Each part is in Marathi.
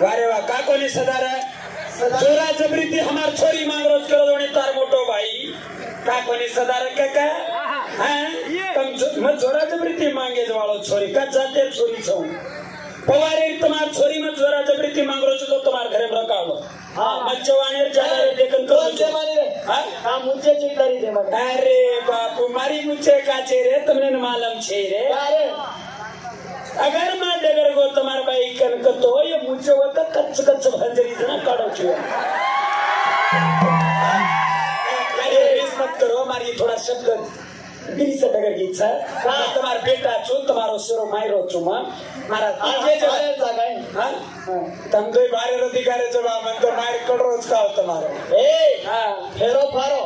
વારે વાહ કા કોની સદાર જોરા જબરી થી હમાર છોરી માંગ રોજ કરો દોણી તાર મોટો ભાઈ કા કોની સદાર કાકા હા તમ જો- મત જોરા જબરી થી માંગે જ વાળો છોરી કા જાતે છોરી છું પવારે તમાર છોરી માં જોરા જબરી થી માંગ રોજ તો તમાર ઘરે રકાળો હા મચ્ચવાણી જાણે દેખન કરો કોણ છે મારી રે? હા આ મુજે ચીતારી દે મને અરે બાપુ મારી મુચ્છે કાચે રે તમને ન માલમ છે રે અરે અગર માં ડગર ગો તમાર બાઈ કન કતો చెవులతో కచ్చు కచ్చు భంజరీజనం मत करो हमारी थोड़ा शब्द दिल से डगर गीत सर मायरो छो मां. मारा आगे जाए जाए हां तम दो बारे रोटी करे तो मार कड़रो का हो तुम्हारो. ए हां. फेरो फारो.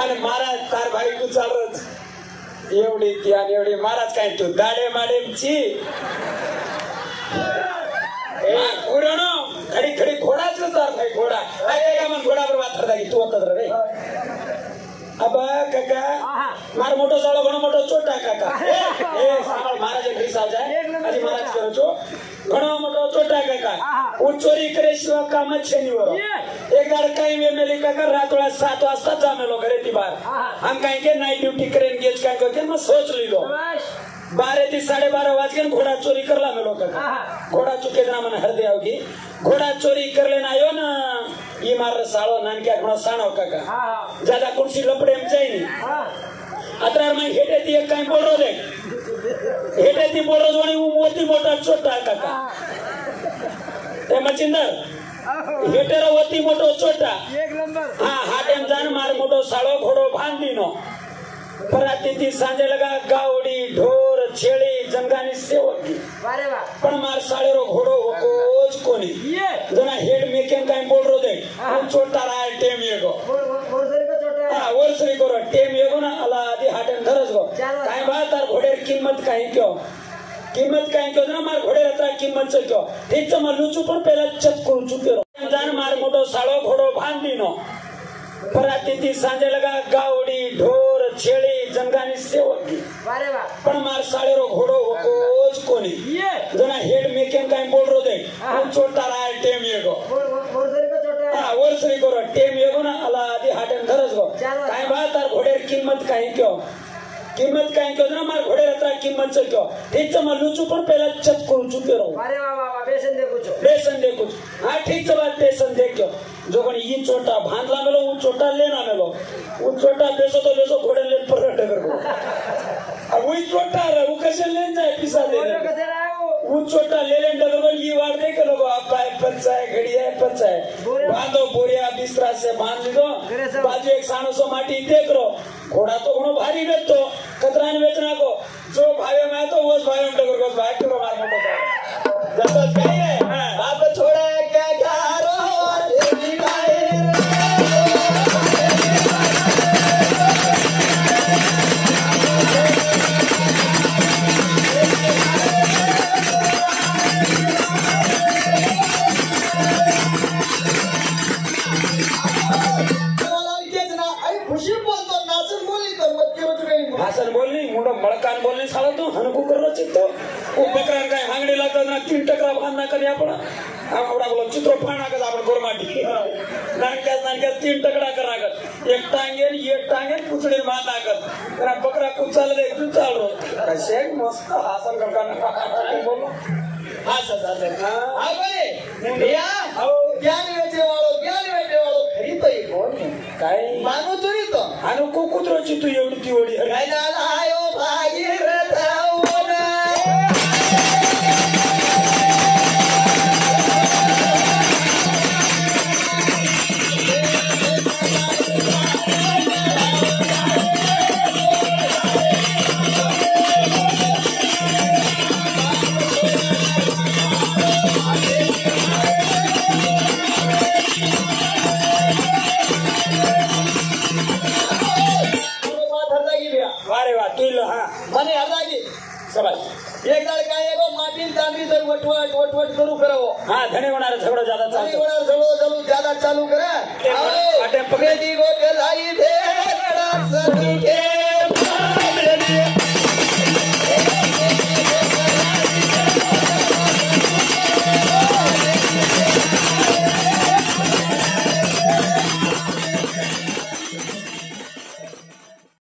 आणि महाराज तार भाई तू चालरच एवढी ती आणि एवढी महाराज काय तू दाडे माडेची ખડી ઘોડા છે તાર ભાઈ ઘોડા આ કાકા મને ઘોડા પર વાત કરતા તું હતો રે અબા કાકા મારો મોટો સાળો ઘણો મોટો ચોટા કાકા એ સાંભળ મારા જે ઘરી સાવ જાય હજી મહારાજ કરો છો ઘણો મોટો ચોટા કાકા હું ચોરી કરે સિવા કામ જ છે નહીં વરો એક દાડ કઈ વે મેલી કાકા રાતોળા સાત વાજતા જામેલો ઘરેથી બહાર આમ કાંઈ કે નાઈટ ડ્યુટી કરીને ગેજ કાંઈ કે મેં સોચ લીધો बारे ते साडे बारा वाजगे घोडा चोरी करला मी लोक घोडा चुके ना म्हणा हरदे अवघी. घोडा चोरी करले ना यो हो ना. ई मार साळो नानक्या घोडा साणो का ज्यादा कुर्सी लपडे जाईन आता मग हेटे ती एक काय बोलो रे? हेटे ती बोलो आणि मोठी मोठा छोटा का मचिंदर हेटेर वती मोठो छोटा हा हा टेम जाण मार मोठो साळो घोडो भांडी नो परत तिथे सांजे लगा गावडी ढोल. ಪ್ರಮಾರ್ ಸಾಳೆರೋ ಹೊಡೋ ಹೋಗೋಜ್ ಕೊನಿ ಜನ ಹೆಡ್ ಮೇಕೆನ್ ಕೈ ಬೋಡ್ರೋ ದೇ ಒಂದು ಚೋಟಾರ टेम येगो. वर्षरी करो टेम येगो ना आला आधी हाटन धरस गो काय बा तार घोडेर किंमत काय क्यो? किंमत काय क्यो? ना मार घोडे आता किंमत च क्यो? ठीक मग लुचू पण पहिला चत करू चुकेरो जाण मार मोठो साळो घोडो बांधिनो पराती ती सांजे लगा गावडी ढोर छेळी जनगानी सेवक पण मार साळेरो घोडो बहुत छोटा रहा है टेम ये को हाँ वर्षरी को टेम ये को ना अला आदि हाटन धरस को काय बात तार घोड़े कीमत काहे क्यों? कीमत काहे क्यों? ना मार घोड़े रत्रा कीमत से क्यों? ठीक से मैं लूचू पर पहला चप को चुके रहो. अरे वाह वाह बेसन दे कुछ बेसन दे कुछ हाँ ठीक से बात बेसन दे क्यों. जो कोणी ही चोटा भांदला मेलो ऊ चोटा लेना मेलो. ऊ चोटा बेसो तो बेसो घोड़े लेन पर रटे कर. रे वो कैसे लेन जाए पिसा दे रे वो चोटा ले लेन पंचा है घड़ी है पंचा है बांधो बोरिया बिस्तरा से बांध ली दो बाजू एक साणो सो माटी देख रो घोड़ा तो घणो भारी वेच तो कतरा ने वेचना को जो भावे में तो वो भावे में डगर को भाई करो मार जब तक कहीं है ಹಾಸನ್ तू ಮುಂಡ ಮಳಕಾನ್ ಬೋಲ್ನಿ ಸಾಲದು ಹನಕು ಕರ್ರಚಿತ್ತ ಉಪಕ್ರಮಕಾಯಿ ಹಾಂಗಡಿ ಲಾತನ ತಿನ್ ಟಕ್ರ ಬಾನ್ನ ಕದಿ आपण? आवडागलो चित्र पाणागत आपण करू माटी नाणक्यात नानक्यात तीन टकडा करागत एक टांगेन एक टांगेन पुचडीन बांधागत तर बकरा कुचाल रे. कुचालो अरे शेख मस्त हासन करकाना बोलो. हासन हासन. हा अरे कोकुत्राची तू एवढी ती ओढी राहिला आणि अर्धागी सबस एक जाळ काय आहे मागील मातीन तांबी तर वटवट वटवट करू करावं हो. हा. धने होणार सगळं जादा चालू होणार सगळं जवळ जवळ चालू करा. पकडे. ती गोष्ट